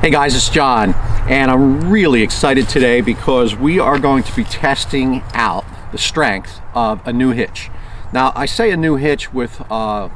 Hey guys, it's John, and I'm really excited today because we are going to be testing out the strength of a new hitch. Now, I say a new hitch with a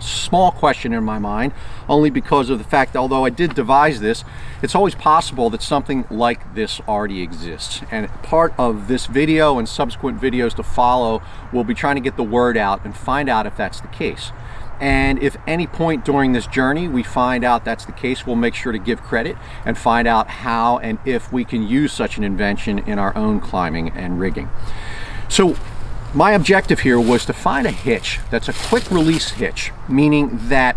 small question in my mind, only because of the fact that although I did devise this, it's always possible that something like this already exists. And part of this video and subsequent videos to follow will be trying to get the word out and find out if that's the case. And if any point during this journey we find out that's the case, we'll make sure to give credit and find out how and if we can use such an invention in our own climbing and rigging. So my objective here was to find a hitch that's a quick release hitch, meaning that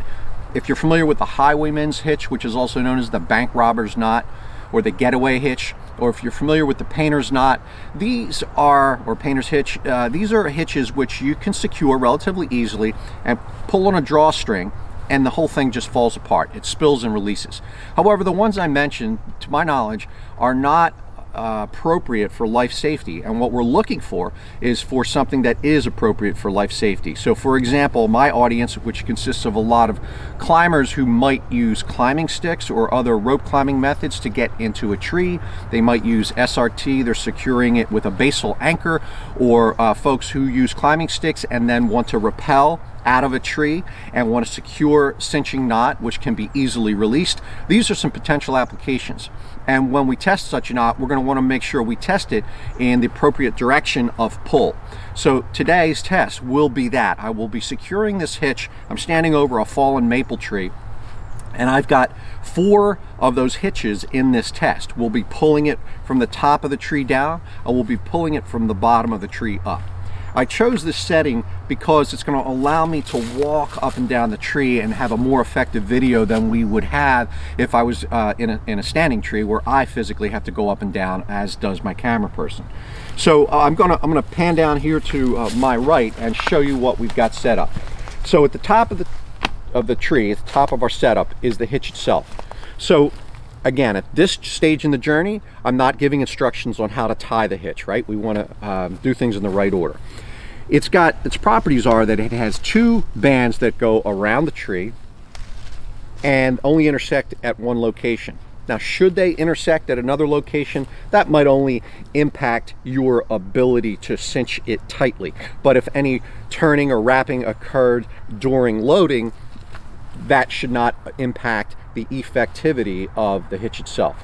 if you're familiar with the highwayman's hitch, which is also known as the bank robber's knot or the getaway hitch, or if you're familiar with the painter's knot, these are, or painter's hitch, uh, these are hitches which you can secure relatively easily and pull on a drawstring and the whole thing just falls apart. It spills and releases. However, the ones I mentioned, to my knowledge, are not appropriate for life safety and what we're looking for is for something that is appropriate for life safety so for example my audience which consists of a lot of climbers who might use climbing sticks or other rope climbing methods to get into a tree they might use SRT they're securing it with a basal anchor or uh, folks who use climbing sticks and then want to rappel out of a tree and want a secure cinching knot which can be easily released. These are some potential applications. And when we test such a knot, we're going to want to make sure we test it in the appropriate direction of pull. So today's test will be that. I will be securing this hitch. I'm standing over a fallen maple tree and I've got four of those hitches in this test. We'll be pulling it from the top of the tree down and we'll be pulling it from the bottom of the tree up. I chose this setting because it's going to allow me to walk up and down the tree and have a more effective video than we would have if I was uh, in, a, in a standing tree where I physically have to go up and down as does my camera person. So uh, I'm gonna I'm gonna pan down here to uh, my right and show you what we've got set up. So at the top of the of the tree, at the top of our setup is the hitch itself. So again, at this stage in the journey, I'm not giving instructions on how to tie the hitch, right? We want to um, do things in the right order. It's got, its properties are that it has two bands that go around the tree and only intersect at one location. Now, should they intersect at another location, that might only impact your ability to cinch it tightly. But if any turning or wrapping occurred during loading, that should not impact the effectivity of the hitch itself.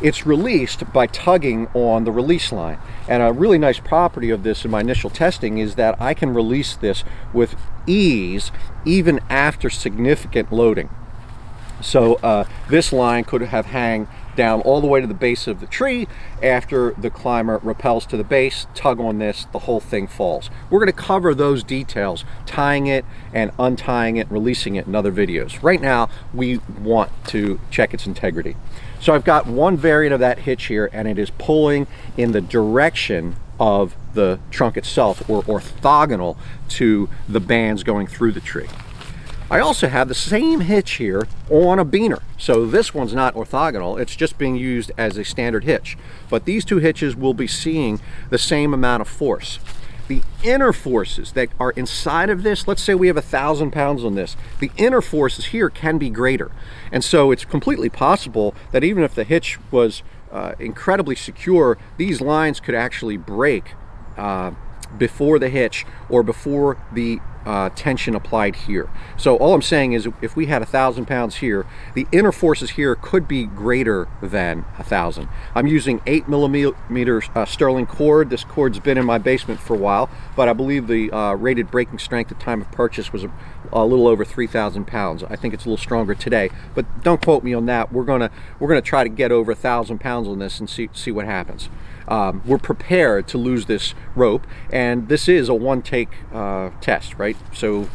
It's released by tugging on the release line. And a really nice property of this in my initial testing is that I can release this with ease even after significant loading. So uh, this line could have hang down all the way to the base of the tree. After the climber rappels to the base, tug on this, the whole thing falls. We're going to cover those details, tying it and untying it, releasing it in other videos. Right now, we want to check its integrity. So I've got one variant of that hitch here, and it is pulling in the direction of the trunk itself, or orthogonal to the bands going through the tree. I also have the same hitch here on a Beener. So this one's not orthogonal, it's just being used as a standard hitch. But these two hitches will be seeing the same amount of force. The inner forces that are inside of this, let's say we have a thousand pounds on this, the inner forces here can be greater. And so it's completely possible that even if the hitch was uh, incredibly secure, these lines could actually break uh, before the hitch or before the uh, tension applied here. So all I'm saying is if we had a thousand pounds here, the inner forces here could be greater than a thousand. I'm using eight millimeter uh, Sterling cord. This cord's been in my basement for a while, but I believe the uh, rated breaking strength at time of purchase was a, a little over 3,000 pounds. I think it's a little stronger today, but don't quote me on that. We're gonna we're gonna try to get over a thousand pounds on this and see see what happens um, we're prepared to lose this rope and this is a one take uh, test right so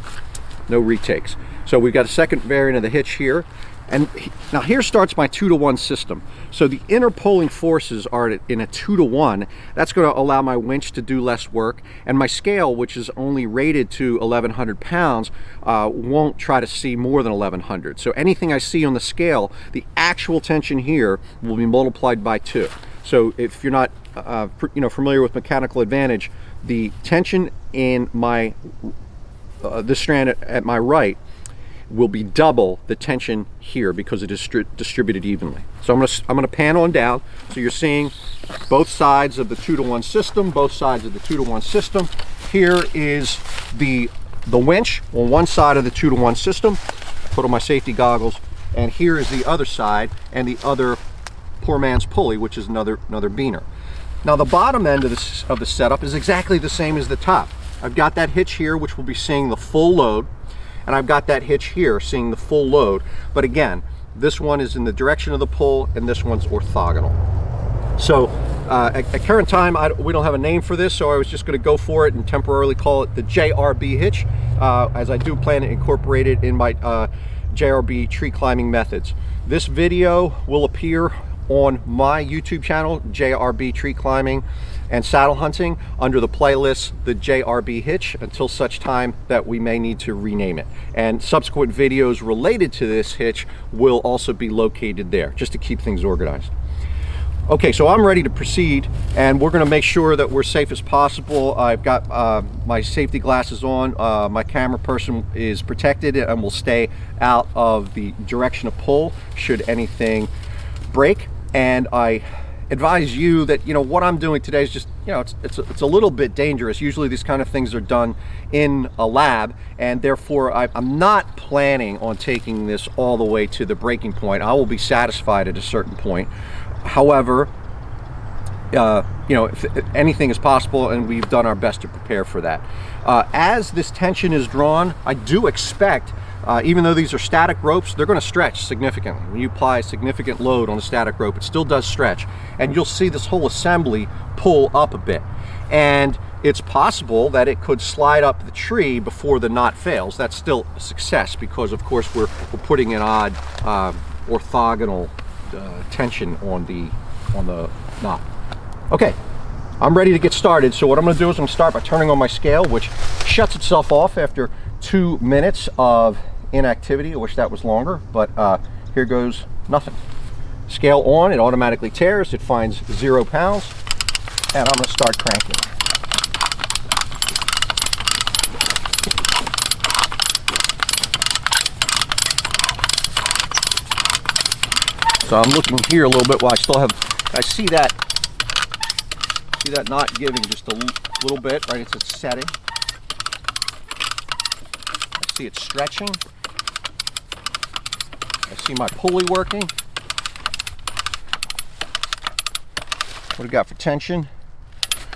no retakes so we've got a second variant of the hitch here and now here starts my two to one system. So the inner pulling forces are in a two to one. That's going to allow my winch to do less work. And my scale, which is only rated to 1100 pounds, uh, won't try to see more than 1100. So anything I see on the scale, the actual tension here will be multiplied by two. So if you're not uh, you know, familiar with mechanical advantage, the tension in my, uh, this strand at, at my right will be double the tension here because it is distributed evenly. So I'm going to I'm going to pan on down. So you're seeing both sides of the two to one system, both sides of the two to one system. Here is the the winch on one side of the two to one system. Put on my safety goggles, and here is the other side and the other poor man's pulley, which is another another Beener. Now the bottom end of this of the setup is exactly the same as the top. I've got that hitch here, which will be seeing the full load and I've got that hitch here seeing the full load. But again, this one is in the direction of the pull and this one's orthogonal. So uh, at, at, current time, I, we don't have a name for this, so I was just going to go for it and temporarily call it the JRB hitch, uh, as I do plan to incorporate it in my uh, JRB tree climbing methods. This video will appear on my YouTube channel, JRB Tree Climbing and Saddle Hunting, under the playlist, the JRB Hitch, until such time that we may need to rename it. And subsequent videos related to this hitch will also be located there, just to keep things organized. Okay, so I'm ready to proceed and we're gonna make sure that we're safe as possible. I've got uh, my safety glasses on. Uh, my camera person is protected and will stay out of the direction of pull should anything break and I advise you that you know what I'm doing today is just you know it's it's a, it's a little bit dangerous. Usually these kind of things are done in a lab and therefore I, am not planning on taking this all the way to the breaking point. I will be satisfied at a certain point. However uh, you know anything is possible and we've done our best to prepare for that. Uh, as this tension is drawn I do expect uh, even though these are static ropes, they're going to stretch significantly. When you apply a significant load on a static rope, it still does stretch. And you'll see this whole assembly pull up a bit. And it's possible that it could slide up the tree before the knot fails. That's still a success because, of course, we're, we're putting an odd uh, orthogonal uh, tension on the, on the knot. Okay, I'm ready to get started. So what I'm going to do is I'm going to start by turning on my scale, which shuts itself off after two minutes of inactivity. I wish that was longer, but uh, here goes nothing. Scale on, it automatically tares, it finds zero pounds, and I'm gonna start cranking. So I'm looking here a little bit while I still have, I see that, see that knot giving just a little bit, right? It's a setting see it stretching. I see my pulley working. What do we got for tension?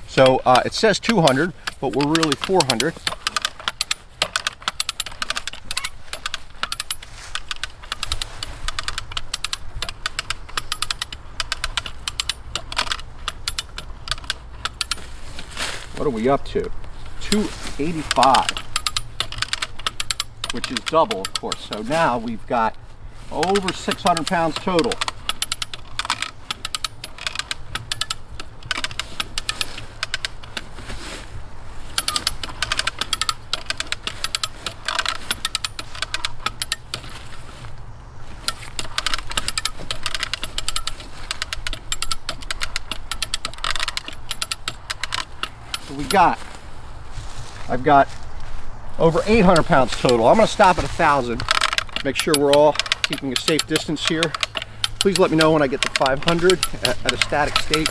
So uh, it says 200, but we're really 400. What are we up to? 285 which is double, of course. So now we've got over 600 pounds total. So we got, I've got over 800 pounds total. I'm gonna stop at a thousand, make sure we're all keeping a safe distance here. Please let me know when I get to 500 at, at a static state.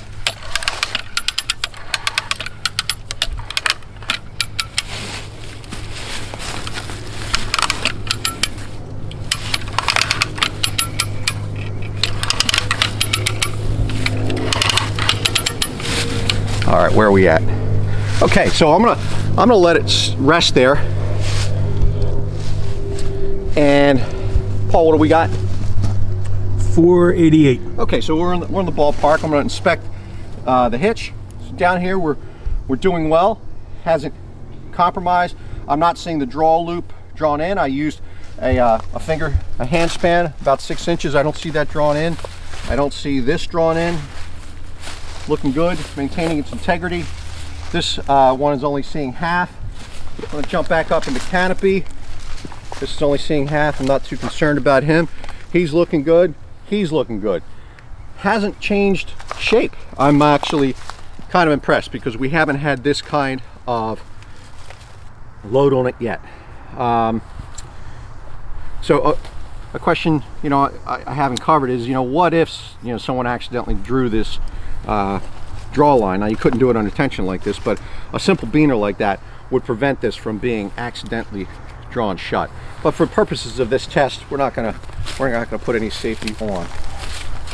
All right, where are we at? Okay, so I'm gonna I'm gonna let it rest there. And Paul, what do we got? 488. Okay, so we're in the, we're in the ballpark. I'm gonna inspect uh, the hitch. So down here, we're we're doing well. Hasn't compromised. I'm not seeing the draw loop drawn in. I used a, uh, a finger, a hand span, about six inches. I don't see that drawn in. I don't see this drawn in. Looking good, maintaining its integrity. This uh, one is only seeing half. I'm gonna jump back up into canopy. This is only seeing half. I'm not too concerned about him. He's looking good. He's looking good. Hasn't changed shape. I'm actually kind of impressed because we haven't had this kind of load on it yet. Um, So uh, a question, you know, I, I, haven't covered is, you know, what if, you know, someone accidentally drew this uh, draw line? Now you couldn't do it under tension like this, but a simple beaner like that would prevent this from being accidentally drawn shut. But for purposes of this test, we're not gonna, we're not gonna put any safety on.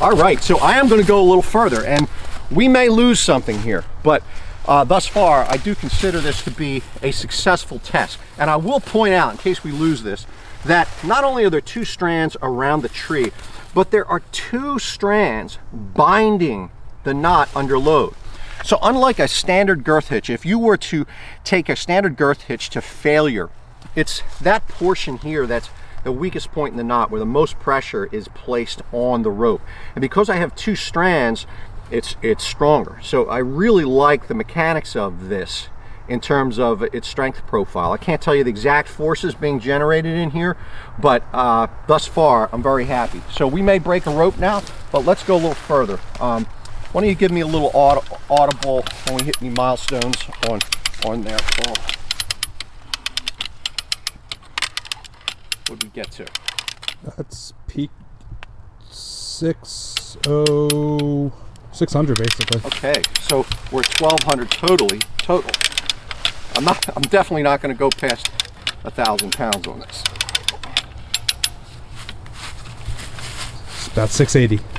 All right, so I am gonna go a little further and we may lose something here, but uh, thus far, I do consider this to be a successful test. And I will point out, in case we lose this, that not only are there two strands around the tree, but there are two strands binding the knot under load. So unlike a standard girth hitch, if you were to take a standard girth hitch to failure, it's that portion here that's the weakest point in the knot where the most pressure is placed on the rope. And because I have two strands, it's it's stronger. So I really like the mechanics of this in terms of its strength profile. I can't tell you the exact forces being generated in here, but uh, thus far I'm very happy. So we may break a rope now, but let's go a little further. Um, why don't you give me a little aud audible when we hit any milestones on, on there, Paul? What did we get to? That's peak six oh 600 basically. Okay, so we're 1200 totally, total. I'm not, I'm definitely not gonna go past a thousand pounds on this. It's about 680.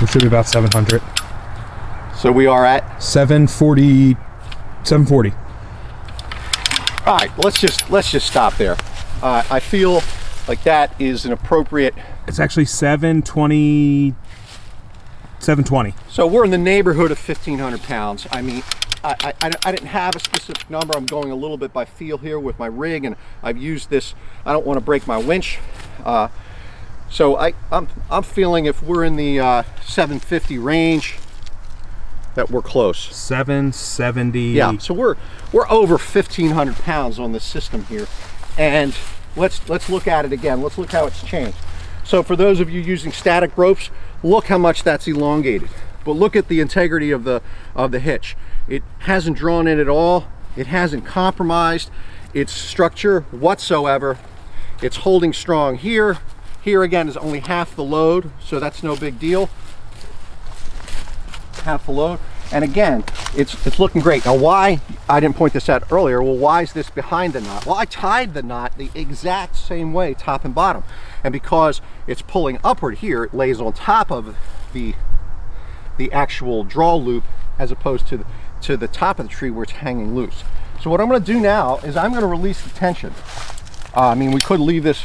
We should be about 700. So we are at 740, 740 all right let's just let's just stop there uh, i feel like that is an appropriate it's actually 720 720 so we're in the neighborhood of 1500 pounds i mean I, I, I, didn't have a specific number. I'm going a little bit by feel here with my rig and I've used this. I don't want to break my winch. Uh, so I, I'm, I'm feeling if we're in the uh, 750 range, that we're close. 770. Yeah, so we're we're over 1,500 pounds on this system here. And let's let's look at it again. Let's look how it's changed. So for those of you using static ropes, look how much that's elongated. But look at the integrity of the of the hitch. It hasn't drawn in at all. It hasn't compromised its structure whatsoever. It's holding strong here. Here again is only half the load, so that's no big deal half the load. And again, it's, it's looking great. Now why, I didn't point this out earlier, well why is this behind the knot? Well I tied the knot the exact same way, top and bottom. And because it's pulling upward here, it lays on top of the, the actual draw loop as opposed to the, to the top of the tree where it's hanging loose. So what I'm gonna do now is I'm gonna release the tension. Uh, I mean, we could leave this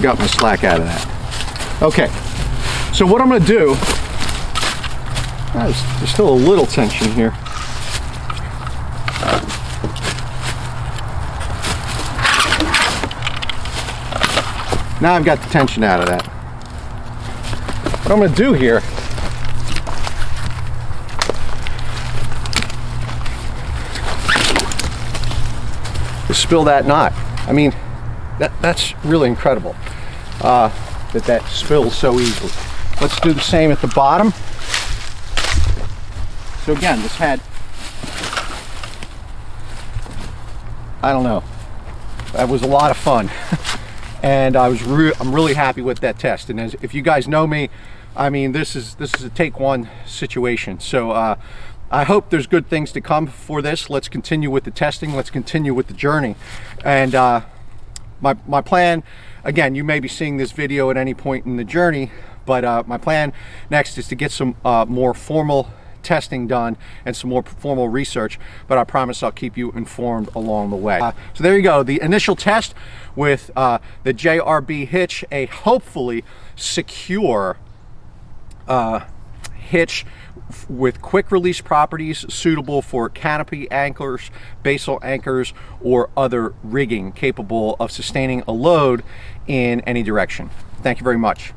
I've got my slack out of that. Okay, so what I'm gonna do, there's, there's still a little tension here. Now I've got the tension out of that. What I'm gonna do here is spill that knot. I mean, that, that's really incredible uh, that that spills so easily. Let's do the same at the bottom. So again, this had, I don't know, that was a lot of fun. and I was re I'm really happy with that test. And as, if you guys know me, I mean, this is this is a take one situation. So uh, I hope there's good things to come for this. Let's continue with the testing. Let's continue with the journey. And uh, my, my plan, again, you may be seeing this video at any point in the journey, but uh, my plan next is to get some uh, more formal testing done and some more formal research, but I promise I'll keep you informed along the way. Uh, so there you go, the initial test with uh, the JRB hitch, a hopefully secure uh, hitch with quick release properties suitable for canopy anchors, basal anchors, or other rigging capable of sustaining a load in any direction. Thank you very much.